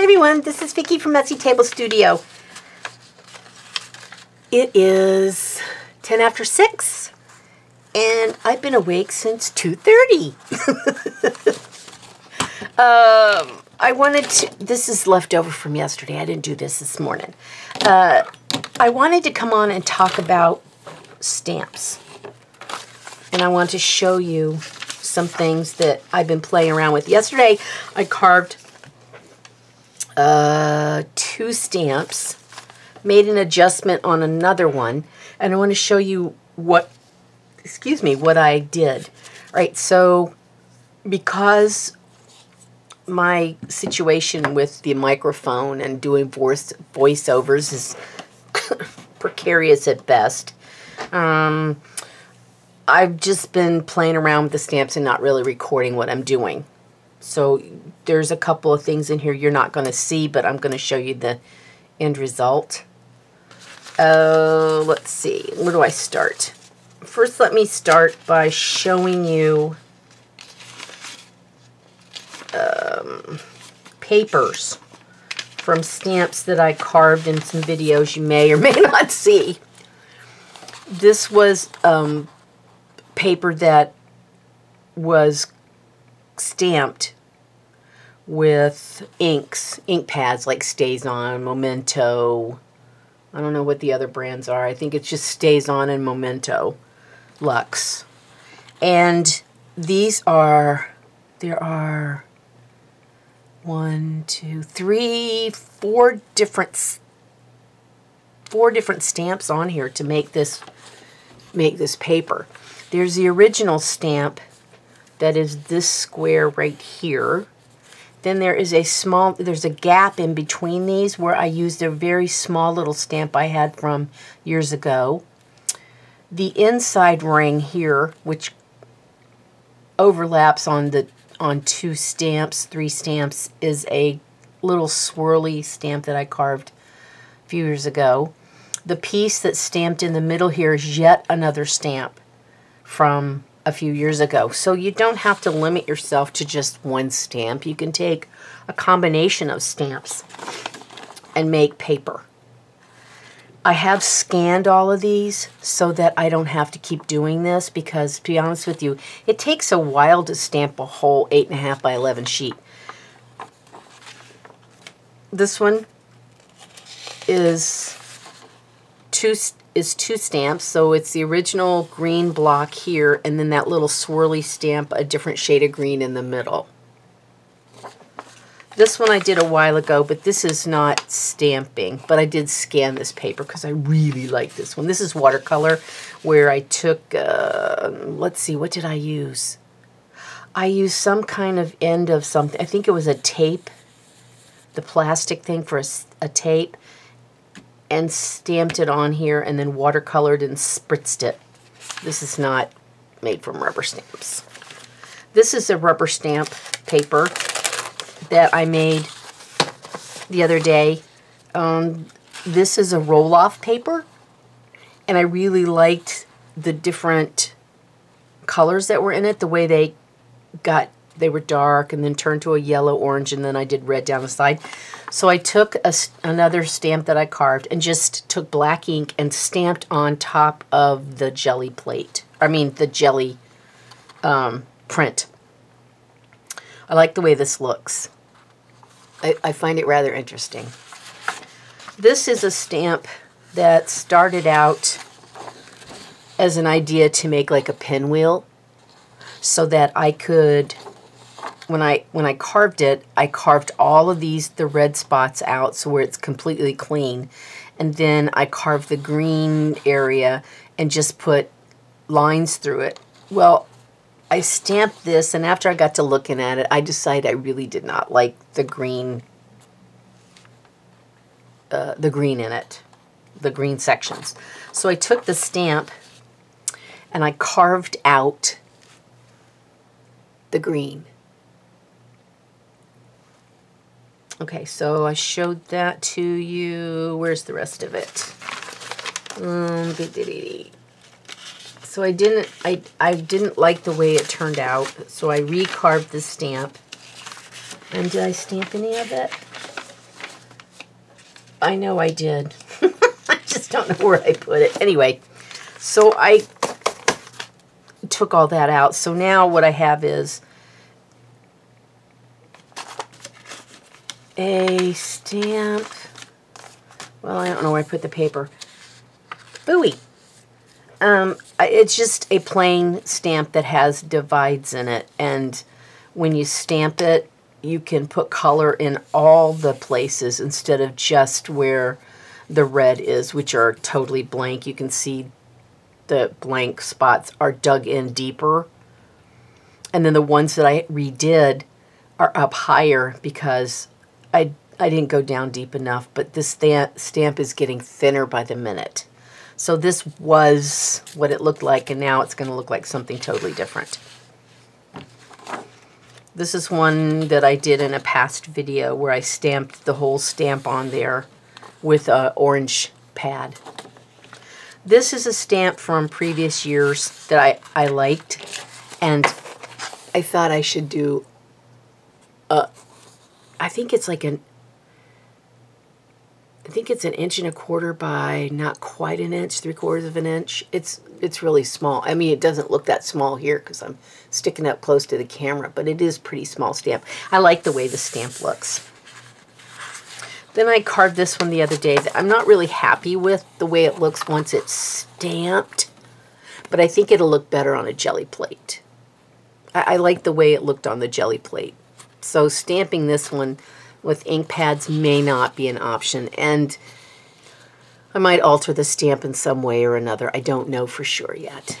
Hey everyone, this is Vicki from Messy Table Studio. It is 10 after 6 and I've been awake since 2.30. um, I wanted to, this is leftover from yesterday. I didn't do this this morning. Uh, I wanted to come on and talk about stamps. And I want to show you some things that I've been playing around with. Yesterday, I carved uh, two stamps, made an adjustment on another one, and I want to show you what, excuse me, what I did. Right, so because my situation with the microphone and doing voice voiceovers is precarious at best. Um, I've just been playing around with the stamps and not really recording what I'm doing. So there's a couple of things in here you're not going to see, but I'm going to show you the end result. Uh, let's see, where do I start? First, let me start by showing you um, papers from stamps that I carved in some videos you may or may not see. This was um, paper that was stamped with inks, ink pads like Stays StazOn, Memento. I don't know what the other brands are. I think it just Stays StazOn and Memento Lux. And these are, there are one, two, three, four different four different stamps on here to make this make this paper. There's the original stamp that is this square right here. Then there is a small, there's a gap in between these where I used a very small little stamp I had from years ago. The inside ring here, which overlaps on the on two stamps, three stamps, is a little swirly stamp that I carved a few years ago. The piece that's stamped in the middle here is yet another stamp from a few years ago. So you don't have to limit yourself to just one stamp. You can take a combination of stamps and make paper. I have scanned all of these so that I don't have to keep doing this because, to be honest with you, it takes a while to stamp a whole 8.5 by 11 sheet. This one is two is two stamps, so it's the original green block here, and then that little swirly stamp, a different shade of green in the middle. This one I did a while ago, but this is not stamping. But I did scan this paper because I really like this one. This is watercolor where I took, uh, let's see, what did I use? I used some kind of end of something. I think it was a tape, the plastic thing for a, a tape, and stamped it on here and then watercolored and spritzed it. This is not made from rubber stamps. This is a rubber stamp paper that I made the other day. Um, this is a roll-off paper, and I really liked the different colors that were in it, the way they got, they were dark and then turned to a yellow orange, and then I did red down the side. So I took a, another stamp that I carved and just took black ink and stamped on top of the jelly plate. I mean, the jelly um, print. I like the way this looks. I, I find it rather interesting. This is a stamp that started out as an idea to make like a pinwheel so that I could when I when I carved it, I carved all of these the red spots out so where it's completely clean. And then I carved the green area and just put lines through it. Well, I stamped this, and after I got to looking at it, I decided I really did not like the green, uh, the green in it, the green sections. So I took the stamp and I carved out the green. Okay, so I showed that to you. Where's the rest of it? Um, so I didn't I I didn't like the way it turned out, so I recarved the stamp. And did I stamp any of it? I know I did. I just don't know where I put it. Anyway, so I took all that out. So now what I have is a stamp. Well, I don't know where I put the paper. Booey. Um, it's just a plain stamp that has divides in it. And when you stamp it, you can put color in all the places instead of just where the red is, which are totally blank. You can see the blank spots are dug in deeper. And then the ones that I redid are up higher because I, I didn't go down deep enough, but this stamp is getting thinner by the minute. So this was what it looked like, and now it's going to look like something totally different. This is one that I did in a past video where I stamped the whole stamp on there with a orange pad. This is a stamp from previous years that I, I liked, and I thought I should do a, I think it's like an, I think it's an inch and a quarter by not quite an inch, three quarters of an inch. It's it's really small. I mean, it doesn't look that small here because I'm sticking up close to the camera, but it is pretty small stamp. I like the way the stamp looks. Then I carved this one the other day. I'm not really happy with the way it looks once it's stamped, but I think it'll look better on a jelly plate. I, I like the way it looked on the jelly plate. So stamping this one with ink pads may not be an option. And I might alter the stamp in some way or another. I don't know for sure yet.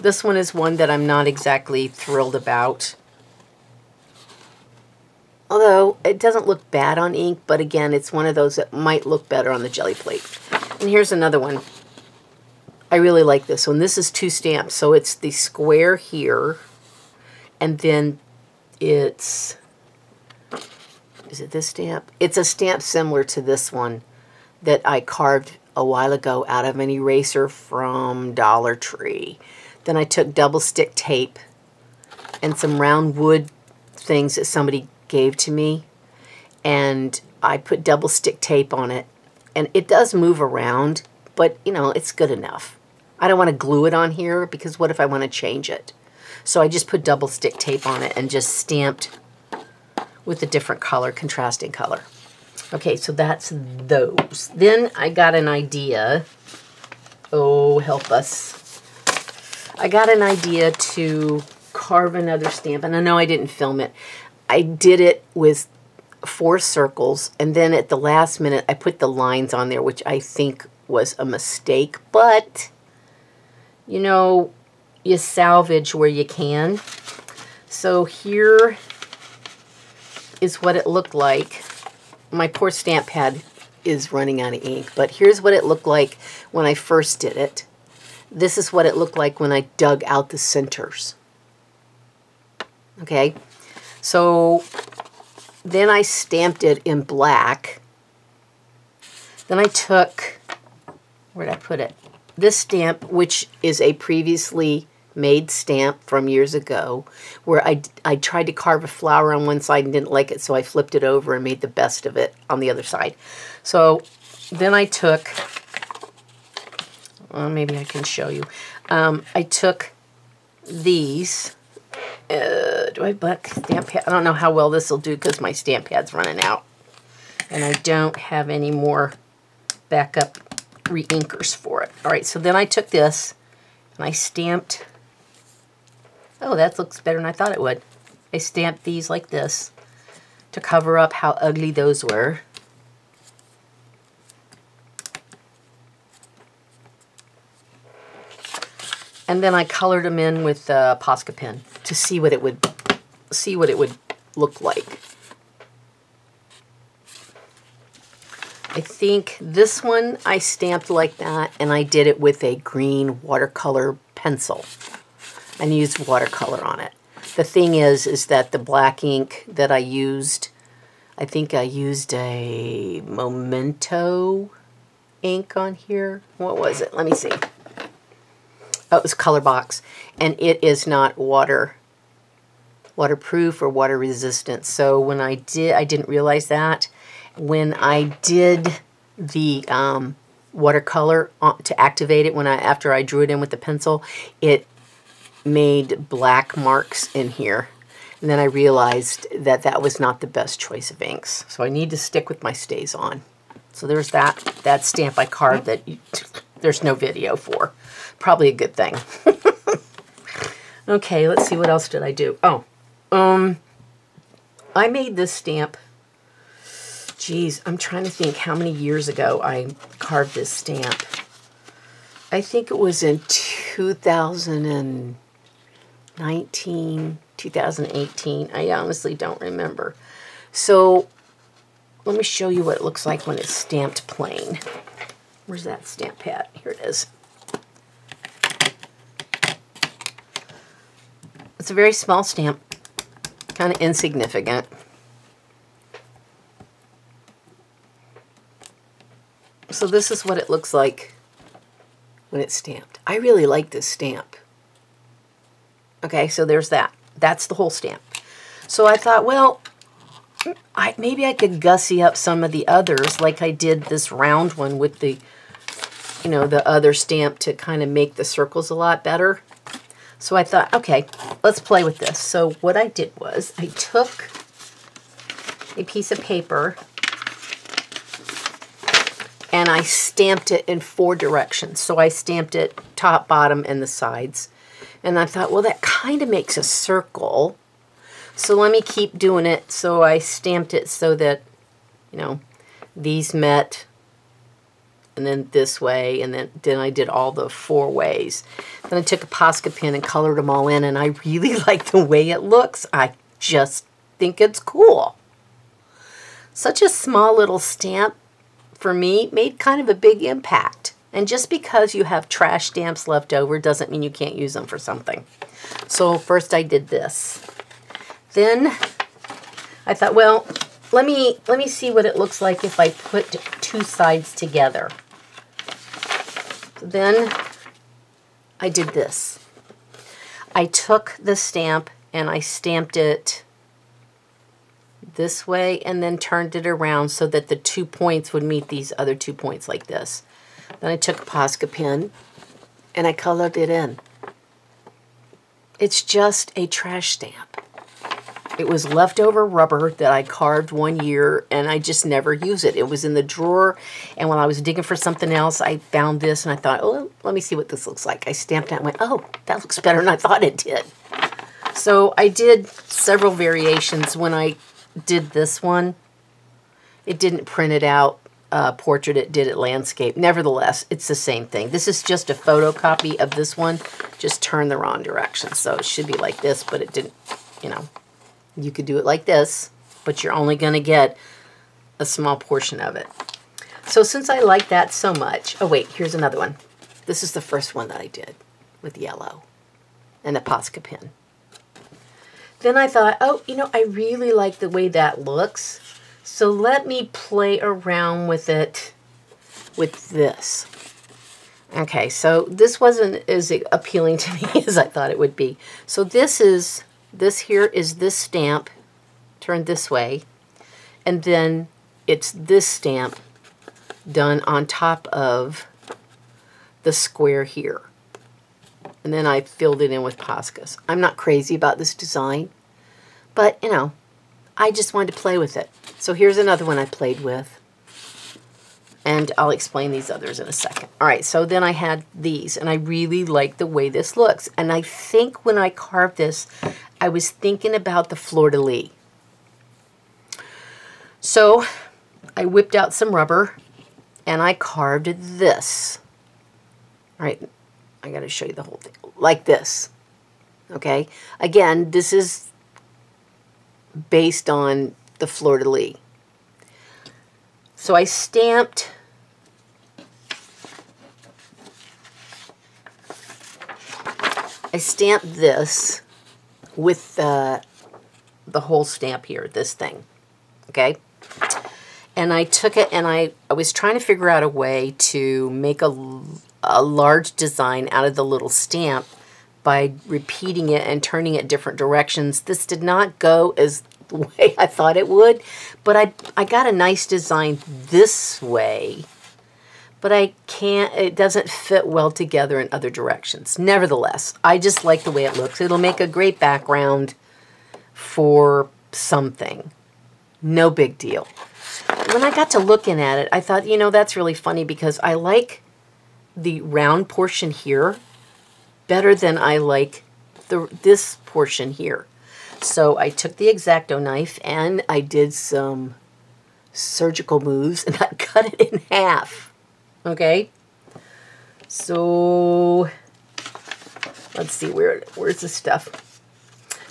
This one is one that I'm not exactly thrilled about. Although it doesn't look bad on ink, but again, it's one of those that might look better on the jelly plate. And here's another one. I really like this one. This is two stamps. So it's the square here, and then it's, is it this stamp? It's a stamp similar to this one that I carved a while ago out of an eraser from Dollar Tree. Then I took double stick tape and some round wood things that somebody gave to me and I put double stick tape on it and it does move around but you know it's good enough. I don't want to glue it on here because what if I want to change it? So I just put double stick tape on it and just stamped with a different color, contrasting color. Okay, so that's those. Then I got an idea. Oh, help us. I got an idea to carve another stamp, and I know I didn't film it. I did it with four circles, and then at the last minute, I put the lines on there, which I think was a mistake, but, you know, you salvage where you can. So here is what it looked like. My poor stamp pad is running out of ink, but here's what it looked like when I first did it. This is what it looked like when I dug out the centers. Okay, so then I stamped it in black. Then I took, where did I put it? This stamp, which is a previously made stamp from years ago where I, I tried to carve a flower on one side and didn't like it, so I flipped it over and made the best of it on the other side. So then I took, well, maybe I can show you. Um, I took these. Uh, do I buck stamp pad? I don't know how well this will do because my stamp pad's running out. And I don't have any more backup re-inkers for it. All right, so then I took this and I stamped Oh, that looks better than I thought it would. I stamped these like this to cover up how ugly those were. And then I colored them in with a Posca pen to see what it would see what it would look like. I think this one I stamped like that and I did it with a green watercolor pencil and used watercolor on it. The thing is, is that the black ink that I used, I think I used a Memento ink on here. What was it? Let me see. Oh, it was Colorbox, and it is not water waterproof or water resistant. So when I did, I didn't realize that, when I did the um, watercolor to activate it when I after I drew it in with the pencil, it made black marks in here. And then I realized that that was not the best choice of inks. So I need to stick with my StazOn. So there's that, that stamp I carved that you, there's no video for. Probably a good thing. okay, let's see, what else did I do? Oh, um, I made this stamp. Geez, I'm trying to think how many years ago I carved this stamp. I think it was in 2019, 2018. I honestly don't remember. So let me show you what it looks like when it's stamped plain. Where's that stamp pad? Here it is. It's a very small stamp, kind of insignificant. So this is what it looks like when it's stamped. I really like this stamp. Okay, so there's that. That's the whole stamp. So I thought, well, I, maybe I could gussy up some of the others like I did this round one with the, you know, the other stamp to kind of make the circles a lot better. So I thought, okay, let's play with this. So what I did was I took a piece of paper and I stamped it in four directions. So I stamped it top, bottom, and the sides. And I thought, well, that kind of makes a circle. So let me keep doing it. So I stamped it so that, you know, these met and then this way, and then, then I did all the four ways. Then I took a Posca pen and colored them all in, and I really like the way it looks. I just think it's cool. Such a small little stamp, for me, made kind of a big impact. And just because you have trash stamps left over doesn't mean you can't use them for something. So first I did this. Then I thought, well, let me let me see what it looks like if I put two sides together. Then I did this. I took the stamp and I stamped it this way and then turned it around so that the two points would meet these other two points like this. Then I took a Posca pen and I colored it in. It's just a trash stamp. It was leftover rubber that I carved one year and I just never use it. It was in the drawer and when I was digging for something else, I found this and I thought, oh, let me see what this looks like. I stamped it and went, oh, that looks better than I thought it did. So I did several variations. When I did this one, it didn't print it out uh, portrait, it did it landscape. Nevertheless, it's the same thing. This is just a photocopy of this one, just turn the wrong direction. So it should be like this, but it didn't, you know. You could do it like this, but you're only going to get a small portion of it. So since I like that so much, oh wait, here's another one. This is the first one that I did with yellow and the Posca pen. Then I thought, oh, you know, I really like the way that looks. So let me play around with it with this. Okay, so this wasn't as appealing to me as I thought it would be. So this is this here is this stamp turned this way, and then it's this stamp done on top of the square here. And then I filled it in with Poscas. I'm not crazy about this design, but, you know, I just wanted to play with it. So here's another one I played with. And I'll explain these others in a second. All right, so then I had these, and I really like the way this looks. And I think when I carved this, I was thinking about the fleur-de-lis. So I whipped out some rubber and I carved this. All right, I got to show you the whole thing. Like this. Okay, again, this is based on the fleur-de-lis. So I stamped I stamped this with the, the whole stamp here, this thing, okay? And I took it and I, I was trying to figure out a way to make a, a large design out of the little stamp by repeating it and turning it different directions. This did not go as the way I thought it would. But I, I got a nice design this way. But I can't, it doesn't fit well together in other directions. Nevertheless, I just like the way it looks. It'll make a great background for something. No big deal. When I got to looking at it, I thought, you know, that's really funny because I like the round portion here better than I like the this portion here. So I took the X-Acto knife and I did some surgical moves and I cut it in half. Okay? So let's see where where's the stuff.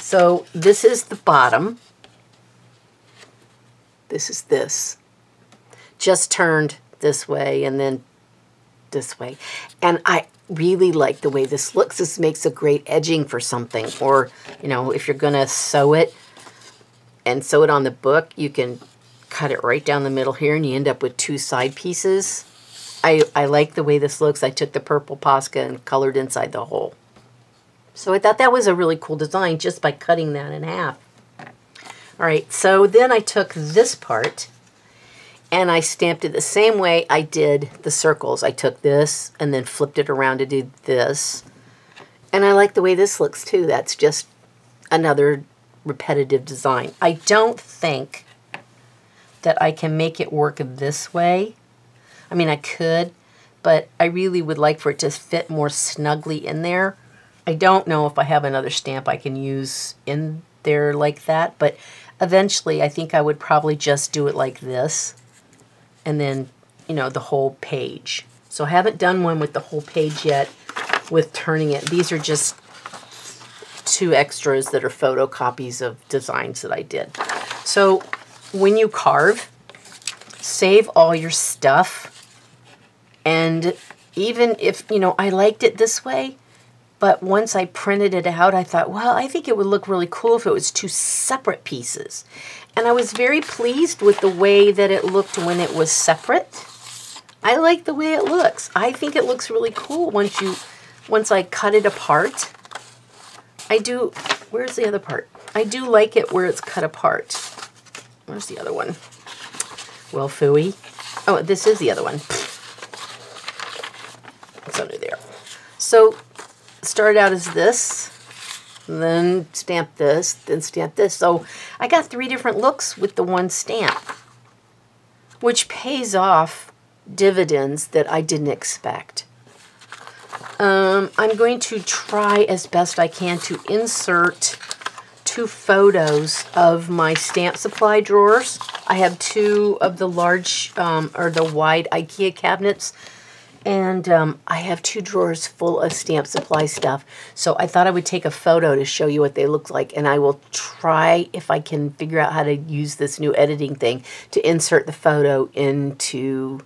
So this is the bottom. This is this. Just turned this way and then this way. And I really like the way this looks. This makes a great edging for something. Or, you know, if you're going to sew it and sew it on the book, you can cut it right down the middle here and you end up with two side pieces. I, I like the way this looks. I took the purple Posca and colored inside the hole. So I thought that was a really cool design just by cutting that in half. All right, so then I took this part and I stamped it the same way I did the circles. I took this and then flipped it around to do this. And I like the way this looks too. That's just another repetitive design. I don't think that I can make it work this way. I mean, I could, but I really would like for it to fit more snugly in there. I don't know if I have another stamp I can use in there like that, but eventually I think I would probably just do it like this and then, you know, the whole page. So I haven't done one with the whole page yet with turning it. These are just two extras that are photocopies of designs that I did. So when you carve, save all your stuff. And even if, you know, I liked it this way, but once I printed it out, I thought, well, I think it would look really cool if it was two separate pieces. And I was very pleased with the way that it looked when it was separate. I like the way it looks. I think it looks really cool once you, once I cut it apart. I do, where's the other part? I do like it where it's cut apart. Where's the other one? Well, Fooey. Oh, this is the other one. It's under there. So, started out as this then stamp this, then stamp this. So I got three different looks with the one stamp, which pays off dividends that I didn't expect. Um, I'm going to try as best I can to insert two photos of my stamp supply drawers. I have two of the large um, or the wide IKEA cabinets and um, I have two drawers full of stamp supply stuff. So I thought I would take a photo to show you what they look like. And I will try, if I can figure out how to use this new editing thing, to insert the photo into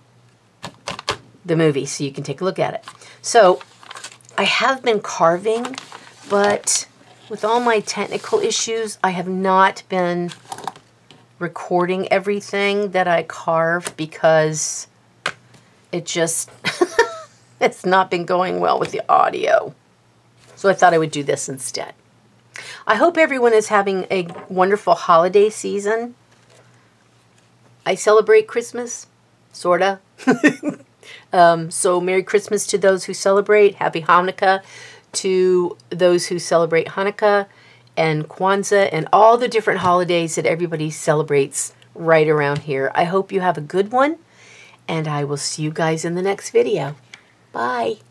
the movie so you can take a look at it. So I have been carving, but with all my technical issues, I have not been recording everything that I carve because it just, it's not been going well with the audio. So I thought I would do this instead. I hope everyone is having a wonderful holiday season. I celebrate Christmas, sorta. um, so Merry Christmas to those who celebrate. Happy Hanukkah to those who celebrate Hanukkah and Kwanzaa and all the different holidays that everybody celebrates right around here. I hope you have a good one and I will see you guys in the next video. Bye.